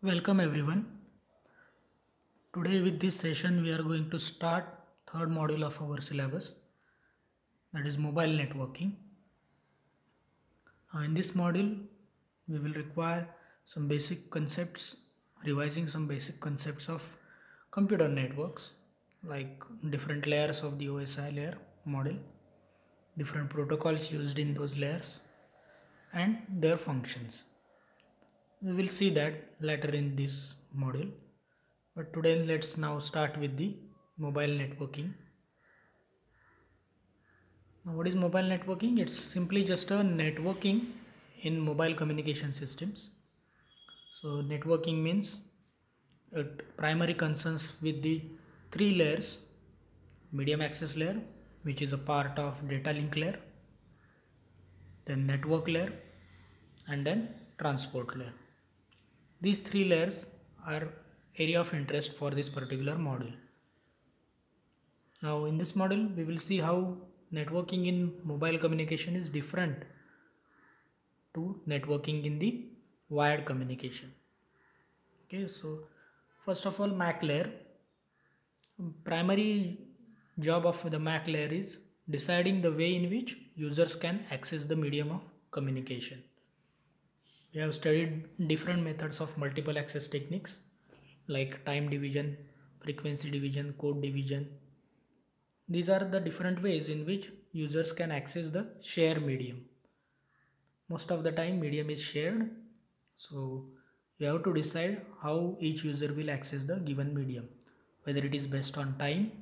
Welcome everyone. Today with this session we are going to start third module of our syllabus that is mobile networking. Uh, in this module we will require some basic concepts revising some basic concepts of computer networks like different layers of the OSI layer model different protocols used in those layers and their functions we will see that later in this module. But today let's now start with the mobile networking. Now what is mobile networking? It's simply just a networking in mobile communication systems. So networking means it primary concerns with the three layers. Medium access layer which is a part of data link layer. Then network layer and then transport layer these three layers are area of interest for this particular module. Now in this module we will see how networking in mobile communication is different to networking in the wired communication. Okay, so first of all MAC layer. Primary job of the MAC layer is deciding the way in which users can access the medium of communication we have studied different methods of multiple access techniques like time division frequency division code division. These are the different ways in which users can access the share medium. Most of the time medium is shared. So you have to decide how each user will access the given medium whether it is based on time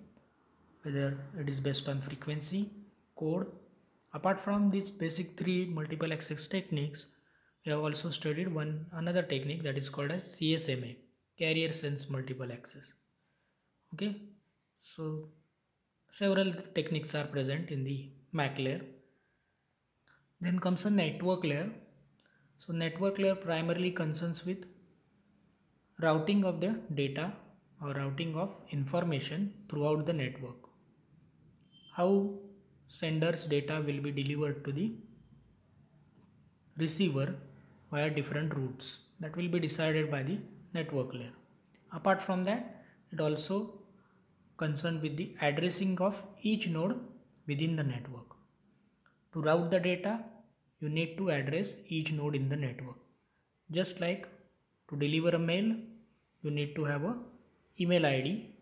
whether it is based on frequency code. Apart from these basic three multiple access techniques we have also studied one another technique that is called as CSMA carrier sense multiple access okay? So several techniques are present in the MAC layer. Then comes a network layer. So network layer primarily concerns with routing of the data or routing of information throughout the network. How sender's data will be delivered to the receiver via different routes that will be decided by the network layer. Apart from that, it also concerned with the addressing of each node within the network. To route the data, you need to address each node in the network. Just like to deliver a mail, you need to have a email ID.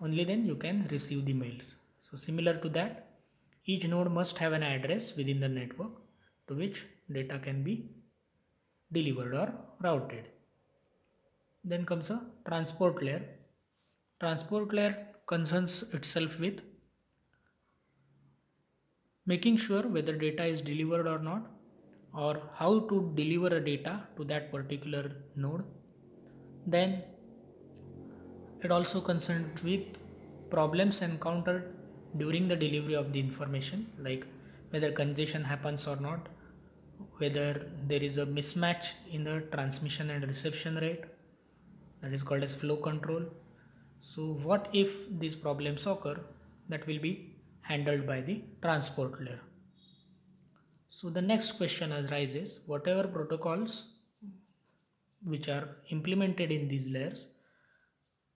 Only then you can receive the mails. So similar to that, each node must have an address within the network to which data can be delivered or routed. Then comes a transport layer. Transport layer concerns itself with making sure whether data is delivered or not or how to deliver a data to that particular node. Then it also concerned with problems encountered during the delivery of the information like whether congestion happens or not whether there is a mismatch in the transmission and reception rate that is called as flow control. So what if these problems occur that will be handled by the transport layer? So the next question arises whatever protocols which are implemented in these layers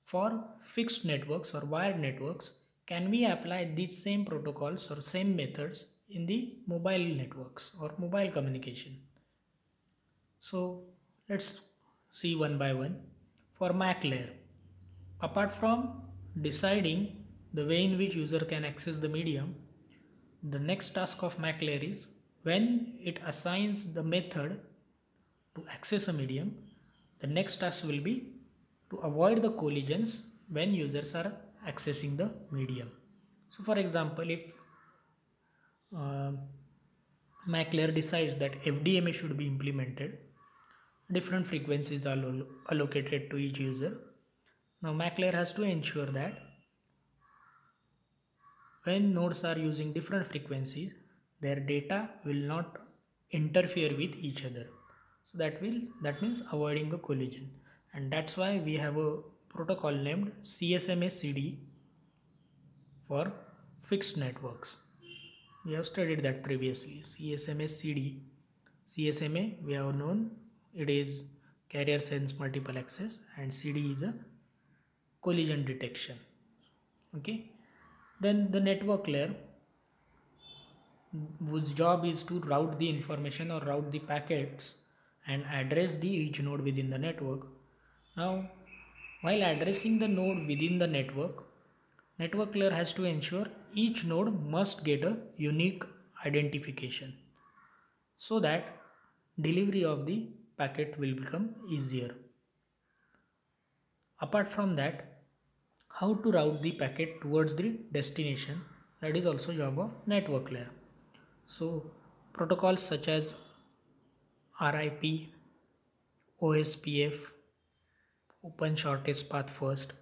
for fixed networks or wired networks can we apply these same protocols or same methods in the mobile networks or mobile communication. So let's see one by one. For MAC layer, apart from deciding the way in which user can access the medium, the next task of MAC layer is when it assigns the method to access a medium, the next task will be to avoid the collisions when users are accessing the medium. So for example, if uh, MAC layer decides that FDMA should be implemented, different frequencies are allocated to each user. Now MAC layer has to ensure that when nodes are using different frequencies, their data will not interfere with each other. So that will that means avoiding a collision, and that's why we have a protocol named CSMA CD for fixed networks we have studied that previously. CSMA CD CSMA we have known. It is carrier sense multiple access and cd is a collision detection. Okay? Then the network layer whose job is to route the information or route the packets and address the each node within the network. Now while addressing the node within the network network layer has to ensure each node must get a unique identification so that delivery of the packet will become easier. Apart from that how to route the packet towards the destination? That is also job of network layer. So protocols such as RIP, OSPF, Open Shortest Path First,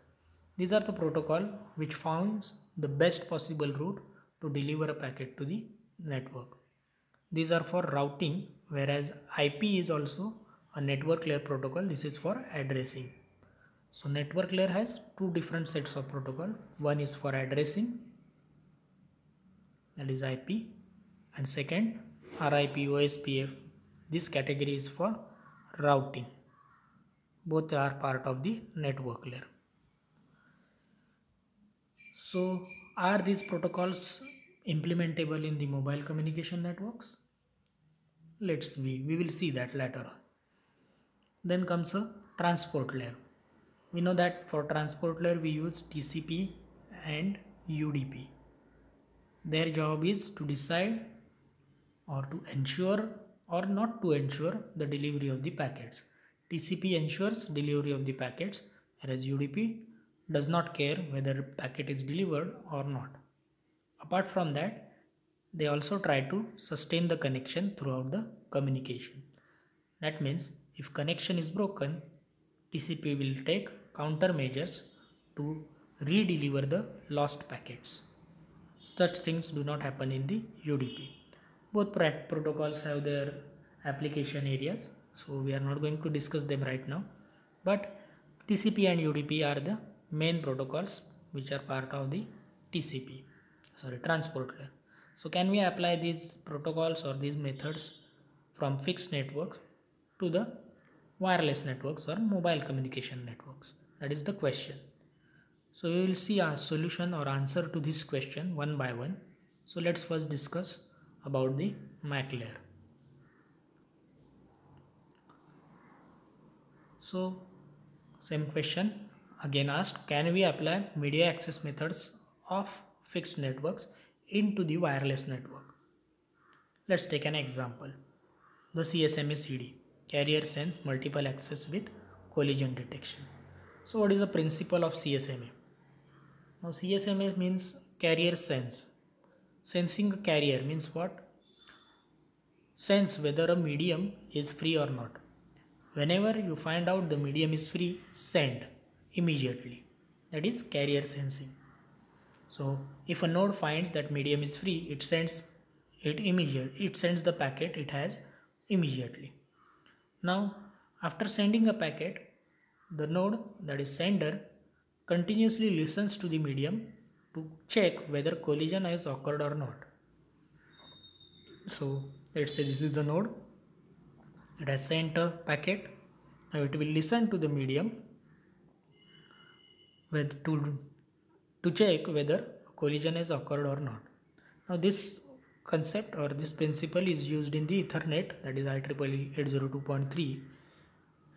these are the protocol which founds the best possible route to deliver a packet to the network. These are for routing whereas IP is also a network layer protocol. This is for addressing. So network layer has two different sets of protocol. One is for addressing that is IP and second RIP OSPF this category is for routing both are part of the network layer so are these protocols implementable in the mobile communication networks? Let's see we will see that later on. Then comes a transport layer. We know that for transport layer we use TCP and UDP their job is to decide or to ensure or not to ensure the delivery of the packets. TCP ensures delivery of the packets whereas UDP does not care whether packet is delivered or not. Apart from that, they also try to sustain the connection throughout the communication. That means if connection is broken, TCP will take countermeasures to re-deliver the lost packets. Such things do not happen in the UDP both protocols have their application areas so we are not going to discuss them right now but TCP and UDP are the main protocols which are part of the TCP sorry transport layer. So can we apply these protocols or these methods from fixed networks to the wireless networks or mobile communication networks? That is the question. So we will see a solution or answer to this question one by one. So let's first discuss about the MAC layer. So same question again asked can we apply media access methods of fixed networks into the wireless network. Let's take an example. The CSMA CD carrier sense multiple access with collision detection. So what is the principle of CSMA? Now CSMA means carrier sense Sensing a carrier means what? Sense whether a medium is free or not. Whenever you find out the medium is free, send immediately. That is carrier sensing. So if a node finds that medium is free, it sends it immediate. It sends the packet it has immediately. Now after sending a packet, the node that is sender continuously listens to the medium to check whether collision has occurred or not. So let's say this is a node. It has sent a packet. Now it will listen to the medium with to, to check whether collision has occurred or not. Now this concept or this principle is used in the Ethernet that is IEEE 802.3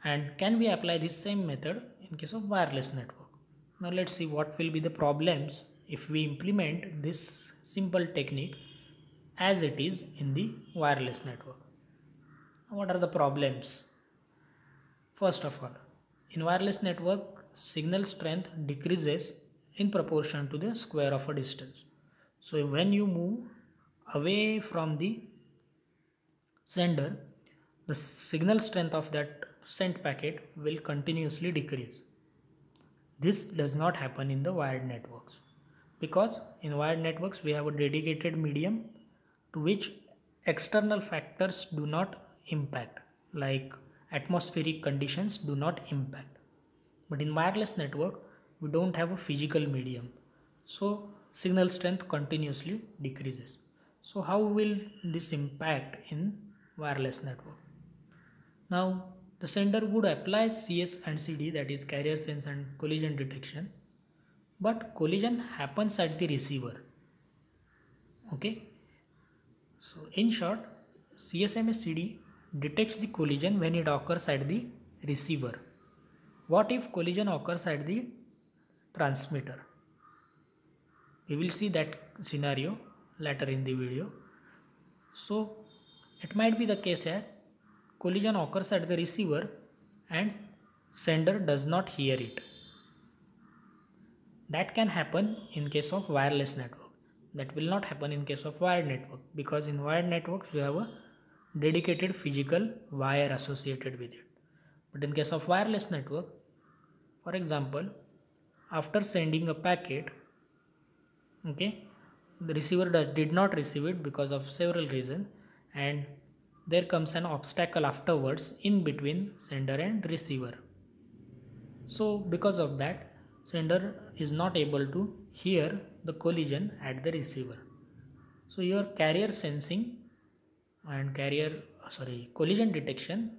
and can we apply this same method in case of wireless network. Now let's see what will be the problems if we implement this simple technique as it is in the wireless network. What are the problems? First of all, in wireless network, signal strength decreases in proportion to the square of a distance. So when you move away from the sender, the signal strength of that sent packet will continuously decrease. This does not happen in the wired networks because in wired networks we have a dedicated medium to which external factors do not impact like atmospheric conditions do not impact but in wireless network we don't have a physical medium. So signal strength continuously decreases. So how will this impact in wireless network? Now the sender would apply CS and CD that is carrier sense and collision detection. But collision happens at the receiver. Okay? So in short CSMA CD detects the collision when it occurs at the receiver what if collision occurs at the transmitter? We will see that scenario later in the video. So it might be the case here. Collision occurs at the receiver and sender does not hear it. That can happen in case of wireless network. That will not happen in case of wired network because in wired networks you have a dedicated physical wire associated with it. But in case of wireless network for example after sending a packet okay the receiver did not receive it because of several reasons and there comes an obstacle afterwards in between sender and receiver. So because of that sender is not able to hear the collision at the receiver. So your carrier sensing and carrier sorry collision detection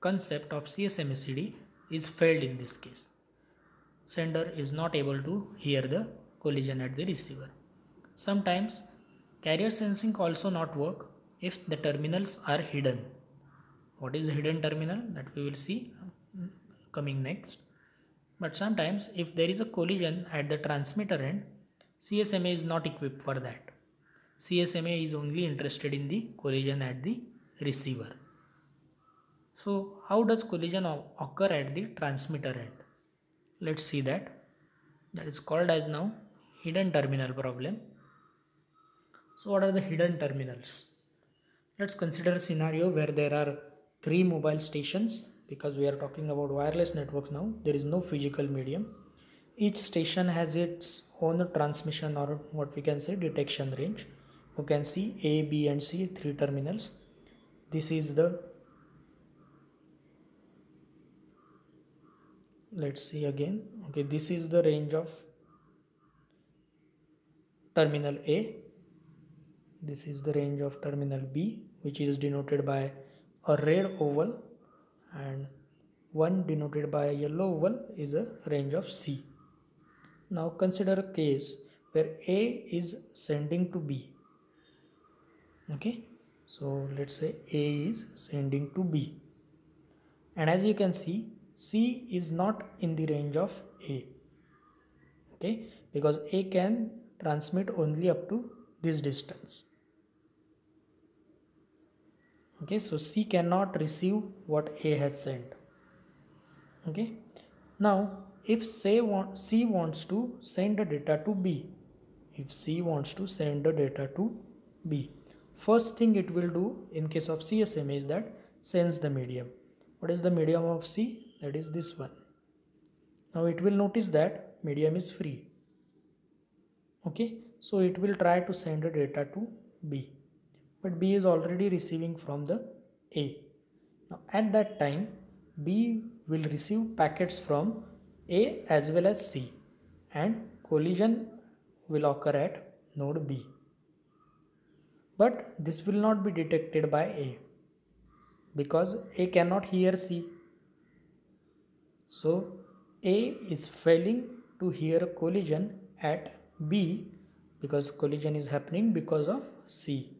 concept of CSMACD is failed in this case sender is not able to hear the collision at the receiver. Sometimes carrier sensing also not work if the terminals are hidden. What is hidden terminal that we will see uh, coming next. But sometimes if there is a collision at the transmitter end, CSMA is not equipped for that. CSMA is only interested in the collision at the receiver. So how does collision occur at the transmitter end? Let's see that. That is called as now hidden terminal problem. So what are the hidden terminals? Let's consider a scenario where there are three mobile stations because we are talking about wireless networks now. There is no physical medium. Each station has its own transmission or what we can say detection range. You can see A, B and C three terminals. This is the let's see again okay this is the range of terminal A this is the range of terminal B which is denoted by a red oval and one denoted by a yellow oval is a range of C. Now consider a case where A is sending to B. Okay, so let's say A is sending to B. And as you can see, C is not in the range of A. Okay, because A can transmit only up to this distance. Okay? So c cannot receive what a has sent. Okay? Now if say want, c wants to send the data to b if c wants to send the data to b first thing it will do in case of CSM is that sends the medium. What is the medium of c that is this one. Now it will notice that medium is free. Okay? So it will try to send the data to b. But b is already receiving from the a. Now at that time b will receive packets from a as well as c. And collision will occur at node b. But this will not be detected by a. Because a cannot hear c so a is failing to hear a collision at B because collision is happening because of C.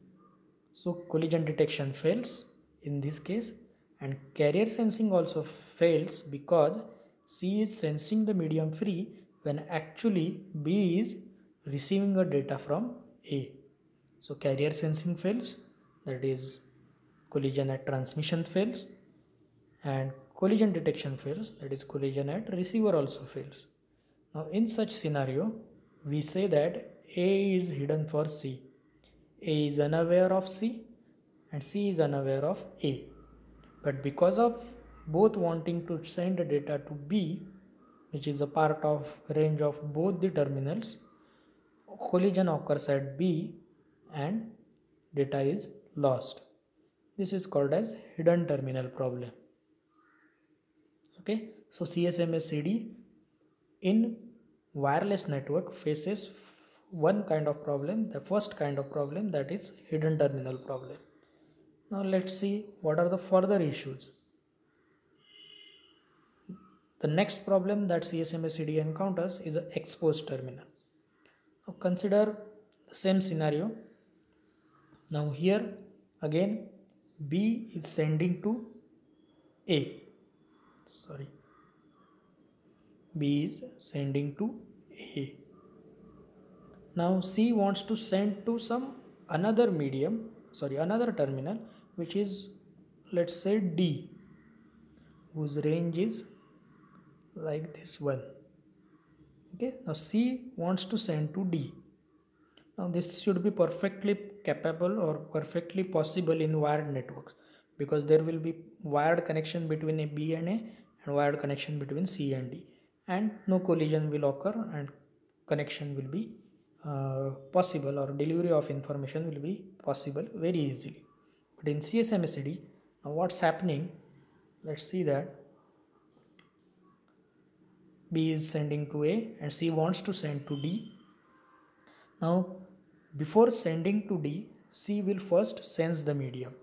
So collision detection fails in this case and carrier sensing also fails because C is sensing the medium free when actually B is receiving a data from A. So carrier sensing fails that is collision at transmission fails and collision detection fails that is collision at receiver also fails. Now in such scenario we say that A is hidden for C. A is unaware of C and C is unaware of A. But because of both wanting to send the data to B, which is a part of range of both the terminals, collision occurs at B and data is lost. This is called as hidden terminal problem. Okay, so CSMA CD in wireless network faces one kind of problem the first kind of problem that is hidden terminal problem now let's see what are the further issues The next problem that CSMA encounters is an exposed terminal. Now consider the same scenario. Now here again B is sending to A. Sorry. B is sending to A. Now C wants to send to some another medium, sorry, another terminal which is let's say D whose range is like this one. Okay, now C wants to send to D. Now this should be perfectly capable or perfectly possible in wired networks because there will be wired connection between a B and A and wired connection between C and D. And no collision will occur and connection will be uh, possible or delivery of information will be possible very easily. But in CSMACD now what's happening let's see that. B is sending to A and C wants to send to D. Now before sending to D C will first sense the medium.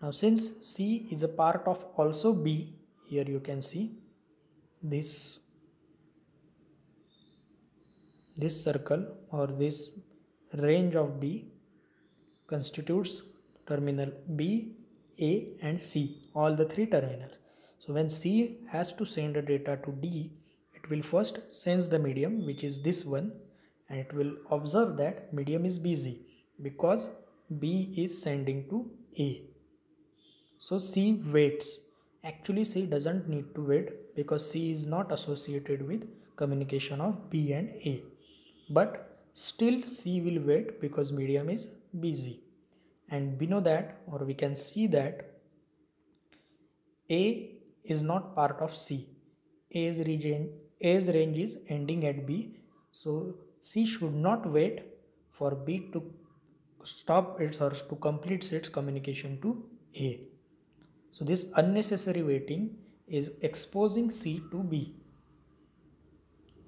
Now since C is a part of also B here you can see this this circle or this range of B constitutes terminal B, A and C, all the three terminals. So when C has to send the data to D, it will first sense the medium which is this one and it will observe that medium is busy because B is sending to A. So C waits. Actually C doesn't need to wait because C is not associated with communication of B and A but still C will wait because medium is busy and we know that or we can see that A is not part of C. A's region A's range is ending at B so C should not wait for B to stop its or to complete its communication to A. So this unnecessary waiting is exposing C to B.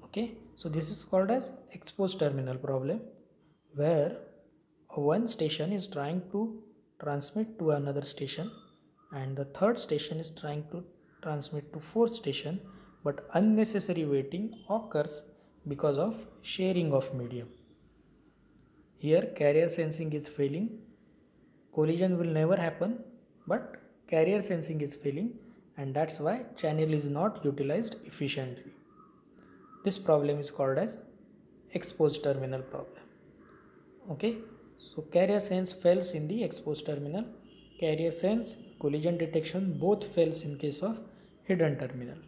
Okay, so this is called as exposed terminal problem where one station is trying to transmit to another station and the third station is trying to transmit to fourth station but unnecessary waiting occurs because of sharing of medium. Here carrier sensing is failing. Collision will never happen but carrier sensing is failing and that's why channel is not utilized efficiently. This problem is called as exposed terminal problem. Okay, so carrier sense fails in the exposed terminal. Carrier sense, collision detection both fails in case of hidden terminal.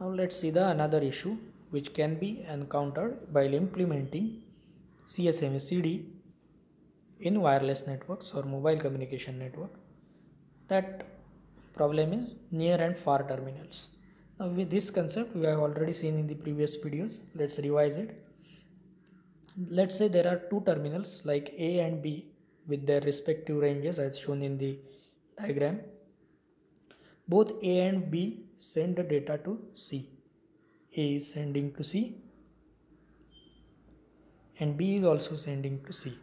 Now let's see the another issue which can be encountered while implementing CSMA CD in wireless networks or mobile communication network. That problem is near and far terminals. Now with this concept we have already seen in the previous videos. Let's revise it. Let's say there are two terminals like A and B with their respective ranges as shown in the diagram. Both A and B send the data to C. A is sending to C and B is also sending to C.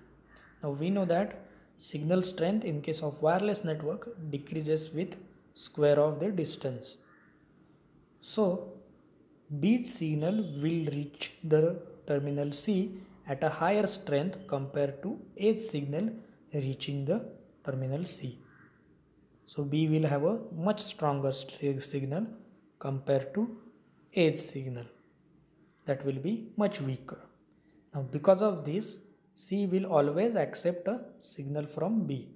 Now we know that signal strength in case of wireless network decreases with square of the distance. So B signal will reach the terminal C at a higher strength compared to A signal reaching the terminal C. So B will have a much stronger signal compared to A signal that will be much weaker. Now because of this C will always accept a signal from B.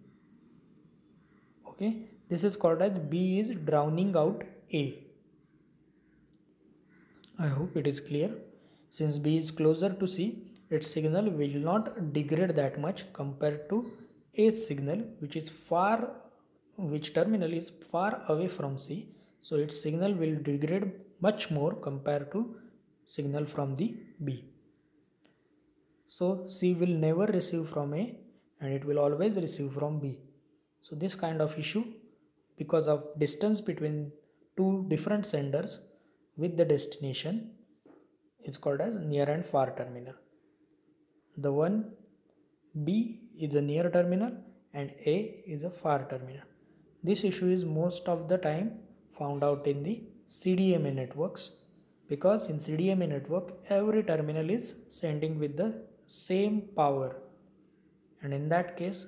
Okay, this is called as B is drowning out A. I hope it is clear. Since B is closer to C, its signal will not degrade that much compared to A's signal which is far which terminal is far away from C. So its signal will degrade much more compared to signal from the B. So C will never receive from A and it will always receive from B. So this kind of issue because of distance between two different senders with the destination is called as near and far terminal. The one B is a near terminal and A is a far terminal. This issue is most of the time found out in the CDMA networks because in CDMA network every terminal is sending with the same power and in that case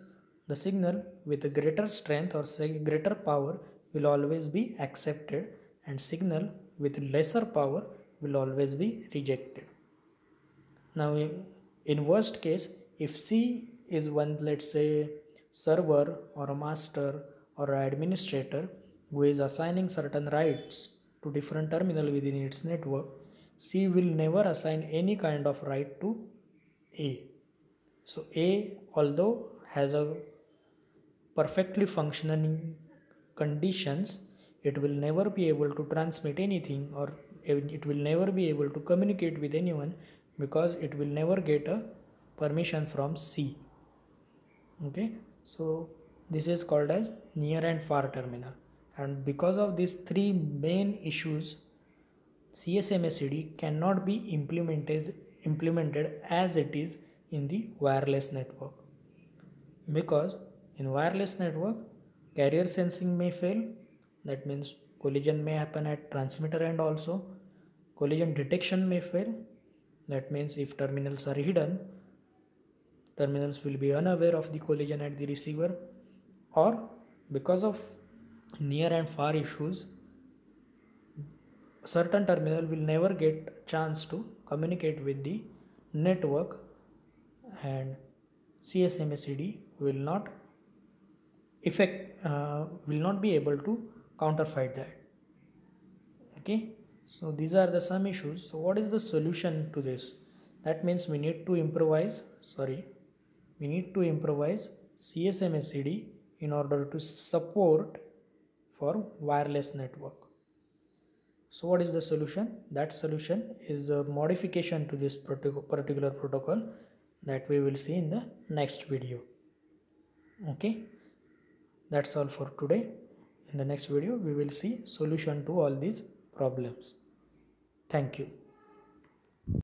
the signal with greater strength or say greater power will always be accepted and signal with lesser power will always be rejected. Now in worst case if C is one let's say server or a master or administrator who is assigning certain rights to different terminal within its network, C will never assign any kind of right to A. So A although has a perfectly functioning conditions, it will never be able to transmit anything or it will never be able to communicate with anyone because it will never get a permission from C. Okay, so this is called as near and far terminal and because of these three main issues CSMACD cannot be implemented, implemented as it is in the wireless network. Because in wireless network carrier sensing may fail. That means collision may happen at transmitter end also. Collision detection may fail. That means if terminals are hidden terminals will be unaware of the collision at the receiver. Or because of near and far issues certain terminal will never get chance to communicate with the network and CSMACD will not effect uh, will not be able to counterfeit that. Okay? So these are the some issues. So what is the solution to this? That means we need to improvise sorry we need to improvise CSMACD in order to support for wireless network. So what is the solution? That solution is a modification to this particular protocol that we will see in the next video. Okay, that's all for today. In the next video, we will see solution to all these problems. Thank you.